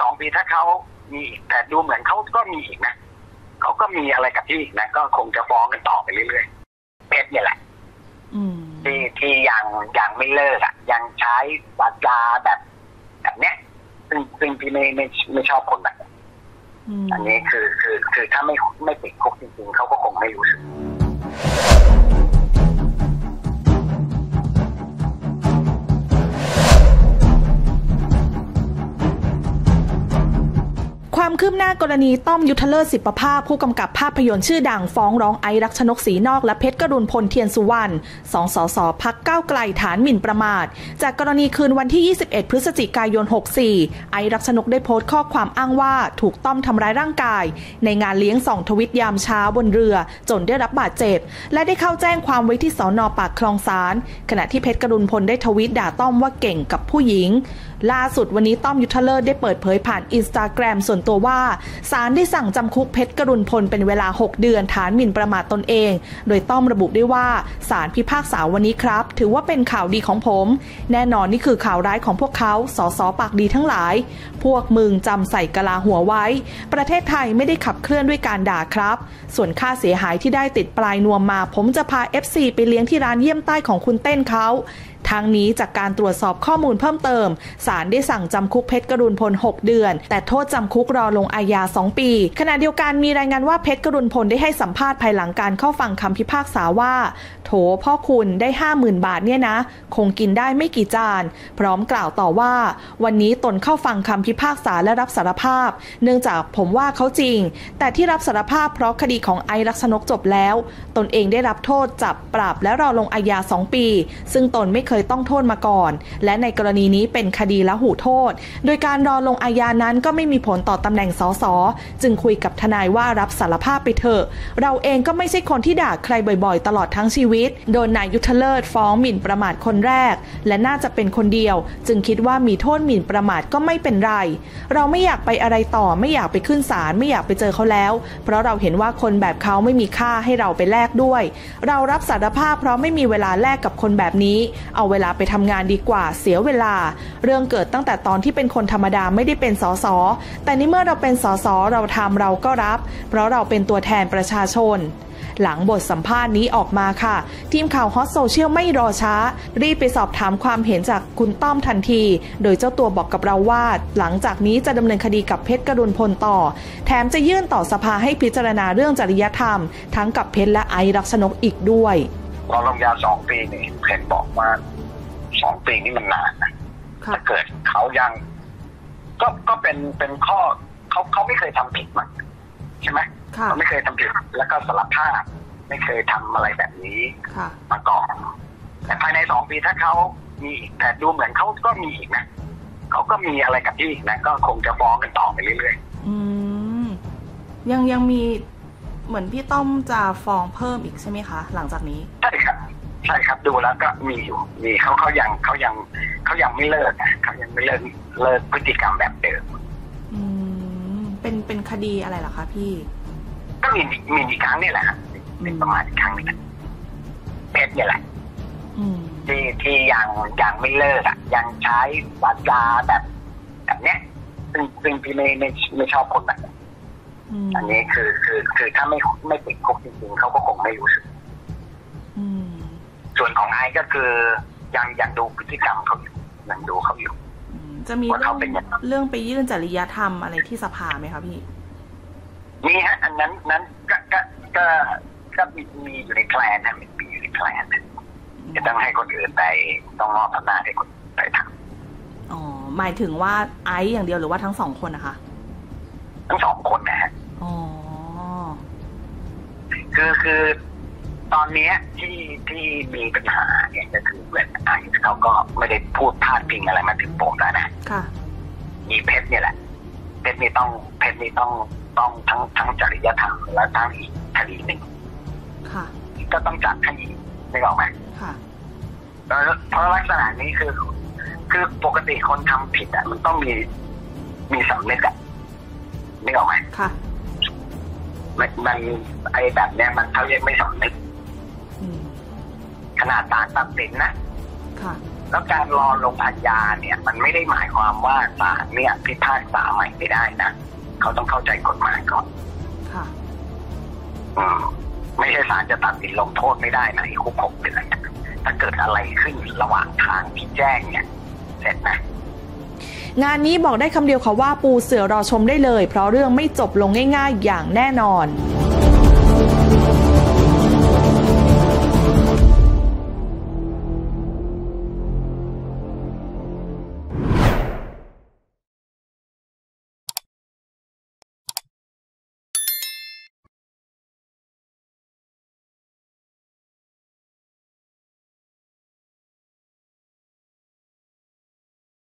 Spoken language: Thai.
สองปีถ้าเขามีอีกแต่ดูเหมือนเขาก็มีอีกนะเขาก็มีอะไรกับที่อีกนะก็คงจะฟ้องกันต่อไปเรื่อยๆเพชรเนี่ยแหละอืมที่ที่ยังยังไม่เลิกอะ ยังใช้วาจาแบบแบบเนี้ยซึ่งซึ่งพี่ไม่ไม่ไม่ชอบคนแบบนี้อืมอันนี้คือคือคือถ้าไม่ไม่ติดคุกจริงๆเขาก็คงไม่รู้สึก คืบหน้ากรณีต้อมยุทธเลิศสิบประภาพผู้กำกับภาพยนตร์ชื่อดังฟ้องร้องไอซ์รักชนกศรีนอกและเพชรกรุณพลเทียนสุวรรณสองสสพรรคก้าวไกลฐานหมิ่นประมาท จากกรณีคืนวันที่ 21 พฤศจิกายน 64 ไอซ์รักชนกได้โพสต์ข้อความอ้างว่าถูกต้อมทำร้ายร่างกาย ในงานเลี้ยงส่องทวิตยามเช้าบนเรือ จนได้รับบาดเจ็บ และได้เข้าแจ้งความไว้ที่สอนอปากคลองสารขณะที่เพชรกรุณพลได้ทวิตด่าต้อมว่าเก่งกับผู้หญิง ล่าสุดวันนี้ต้อมยุทธเลิศได้เปิดเผยผ่านอินสตาแกรมส่วนตัวว่าศาลได้สั่งจำคุกเพชรกรุณพลเป็นเวลา 6 เดือนฐานหมิ่นประมาทตนเอง โดยต้อมระบุได้วยว่าศาลพิพากษาวันนี้ครับ ถือว่าเป็นข่าวดีของผม แน่นอนนี่คือข่าวร้ายของพวกเขาสอสอปากดีทั้งหลาย พวกมึงจำใส่กะลาหัวไว้ ประเทศไทยไม่ได้ขับเคลื่อนด้วยการด่าครับ ส่วนค่าเสียหายที่ได้ติดปลายนวมมา ผมจะพา FC ไปเลี้ยงที่ร้านเยี่ยมใต้ของคุณเต้นเขา ทางนี้จากการตรวจสอบข้อมูลเพิ่มเติม ศาลได้สั่งจำคุกเพชรกรุณพล 6 เดือน แต่โทษจำคุกรอลงอาญา 2 ปี ขณะเดียวกันมีรายงานว่าเพชรกรุณพลได้ให้สัมภาษณ์ภายหลังการเข้าฟังคำพิพากษาว่า โถพ่อคุณได้ 50,000 บาทเนี่ยนะ คงกินได้ไม่กี่จาน พร้อมกล่าวต่อว่า วันนี้ตนเข้าฟังคำพิพากษาและรับสารภาพ เนื่องจากผมว่าเขาจริง แต่ที่รับสารภาพเพราะคดีของไอรักษนกจบแล้ว ตนเองได้รับโทษจับปรับและรอลงอาญา 2 ปี ซึ่งตนไม่เคยต้องโทษมาก่อน และในกรณีนี้เป็นคดีละหูโทษ โดยการรอลงอาญานั้นก็ไม่มีผลต่อตำแหน่งสสจึงคุยกับทนายว่ารับสารภาพไปเถอะ เราเองก็ไม่ใช่คนที่ด่าใครบ่อยๆ ตลอดทั้งชีวิต โดนนายยุทธเลิศฟ้องหมิ่นประมาทคนแรก และน่าจะเป็นคนเดียว จึงคิดว่ามีโทษหมิ่นประมาทก็ไม่เป็นไร เราไม่อยากไปอะไรต่อไม่อยากไปขึ้นศาลไม่อยากไปเจอเขาแล้ว เพราะเราเห็นว่าคนแบบเขาไม่มีค่าให้เราไปแลกด้วย เรารับสารภาพเพราะไม่มีเวลาแลกกับคนแบบนี้ เอาเวลาไปทำงานดีกว่าเสียเวลา เรื่องเกิดตั้งแต่ตอนที่เป็นคนธรรมดาไม่ได้เป็นสสแต่นี่เมื่อเราเป็นสสเราทำเราก็รับ เพราะเราเป็นตัวแทนประชาชนหลังบทสัมภาษณ์นี้ออกมาค่ะ ทีมข่าวฮอตโซเชียลไม่รอช้า รีบไปสอบถามความเห็นจากคุณต้อมทันที โดยเจ้าตัวบอกกับเราว่า หลังจากนี้จะดำเนินคดีกับเพชรกรุณพลต่อ แถมจะยื่นต่อสภาให้พิจารณาเรื่องจริยธรรม ทั้งกับเพชรและไอรักชนกอีกด้วยรอลงยาสองปีนี่เพนบอกว่า สองปีนี่มันนานนะค่ะถ้าเกิดเขายัง ก็ก็เป็นเป็นข้อเขาเขาไม่เคยทำผิดมั้งใช่ไหมค่ะเขาไม่เคยทำผิดแล้วก็สารภาพไม่เคยทำอะไรแบบนี้ค่ะมาก่อนแต่ภายในสองปีถ้าเขามีอีกแต่ดูเหมือนเขาก็มีอีกนะเขาก็มีอะไรกับที่อีกนะก็คงจะฟ้องกันต่อไปเรื่อยอืมยังยังมีเหมือนพี่ต้อมจะฟ้องเพิ่มอีกใช่ไหมคะ หลังจากนี้ๆใช่ครับใช่ครับดูแล้วก็มีอยู่มีเขาเขายังเขายังเขายังไม่เลิกนะเขายังไม่เลิกเลิกพฤติกรรมแบบเดิมอืมเป็นเป็นคดีอะไรเหรอคะพี่ ก็มีมีอีกครั้งนี่แหละครับมีประมาณอีกครั้งหนึงอะเพชรเนี่ยแหละอืมที่ที่ยังยังไม่เลิกอะ ยังใช้วาจาแบบ แบบเนี้ยซึ่งซึ่งพี่ไม่ไม่ไม่ชอบคนแบบนี้อืมอันนี้คือคือคือถ้าไม่ไม่ติดคุกจริงๆเขาก็คงไม่รู้สึกอืม ส่วนของไอซ์ก็คือยังยังดูพฤติกรรมเขาอยู่ยังดูเขาอยู่อืมจะมีว่าเรื่อเขางเป็นยังไงเรื่องไปยื่นจริยธรรมอะไรที่สภาไหมคะพี่นี่ฮะอันนั้นนั้นก็ก็ก็ก็มีมีอยู่ในแพลนนะมีมีอยู่ในแพลนนะจะต้องให้คนอื่นไปต้องมอบอำนาจให้คนอื่นไปทอ๋อหมายถึงว่าไอซ์อย่างเดียวหรือว่าทั้งสองคนนะคะำทั้งสองคนนะฮะอ๋อคือคือ ตอนเนี้ยที่ที่มีปัญหาเนี่ยก็คือเหมือนไอซ์เขาก็ไม่ได้พูดพาดพิงอะไรมาถึงผมแล้วนะค่ะมีเพชรเนี่ยแหละเพชรนี่ต้องเพชรนี่ต้องต้องทั้งทั้งจริยธรรมและทั้งอีกคดีหนึ่งค่ะ ก็ต้องจัดให้อีกไม่ออกไหมค่ะเพราะเพราะลักษณะนี้คือ คือปกติคนทำผิดอะมันต้องมีมีสำนึกอะไม่ออกไหมค่ะมันมันไอ้แบบเนี้ยมันเขาเรียกไม่สำนึกอืม ขนาดศาลตัดสินนะค่ะ แล้วการรอลงอาญาเนี่ย มันไม่ได้หมายความว่าศาลเนี่ยพิพากษาใหม่ไม่ได้นะเขาต้องเข้าใจกฎหมายก่อนค่ะอืมไม่ใช่ศาลจะตัดสินลงโทษไม่ได้นะไอ้คุกหกเดือนเนี่ยถ้าเกิดอะไรขึ้นระหว่างทางที่แจ้งเนี่ย เสร็จนะงานนี้บอกได้คำเดียวค่ะว่าปูเสือรอชมได้เลย เพราะเรื่องไม่จบลงง่าย ๆ อย่างแน่นอน